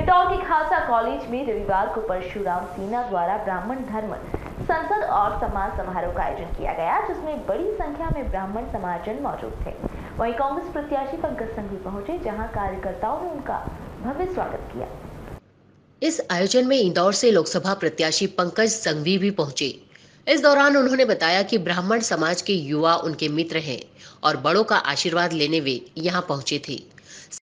इंदौर के खालसा कॉलेज में रविवार को परशुराम सेना द्वारा ब्राह्मण धर्म, संसद और सम्मान समारोह का आयोजन किया गया, जिसमें बड़ी संख्या में ब्राह्मण समाजन मौजूद थे। वहीं कांग्रेस प्रत्याशी पंकज संघवी पहुँचे, जहाँ कार्यकर्ताओं ने उनका भव्य स्वागत किया। इस आयोजन में इंदौर से लोकसभा प्रत्याशी पंकज संघवी भी पहुँचे। इस दौरान उन्होंने बताया कि ब्राह्मण समाज के युवा उनके मित्र हैं और बड़ों का आशीर्वाद लेने वे यहाँ पहुँचे थे।